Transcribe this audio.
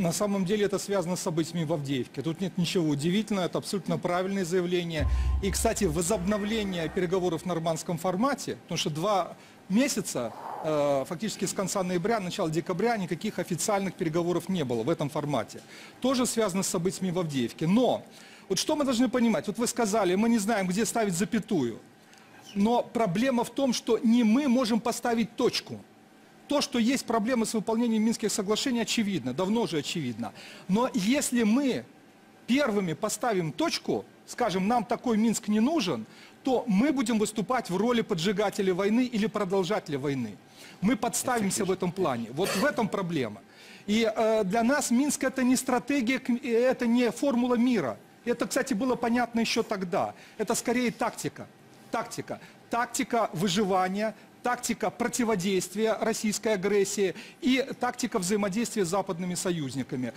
На самом деле это связано с событиями в Авдеевке. Тут нет ничего удивительного, это абсолютно правильное заявление. И, кстати, возобновление переговоров в нормандском формате, потому что два месяца, э, фактически с конца ноября, начала декабря, никаких официальных переговоров не было в этом формате. Тоже связано с событиями в Авдеевке. Но, вот что мы должны понимать? Вот вы сказали, мы не знаем, где ставить запятую. Но проблема в том, что не мы можем поставить точку. То, что есть проблемы с выполнением Минских соглашений, очевидно, давно уже очевидно. Но если мы первыми поставим точку, скажем, нам такой Минск не нужен, то мы будем выступать в роли поджигателя войны или продолжателя войны. Мы подставимся в этом плане. Вот в этом проблема. И э, для нас Минск это не стратегия, э, это не формула мира. Это, кстати, было понятно еще тогда. Это скорее тактика. Тактика. Тактика выживания, тактика противодействия российской агрессии и тактика взаимодействия с западными союзниками.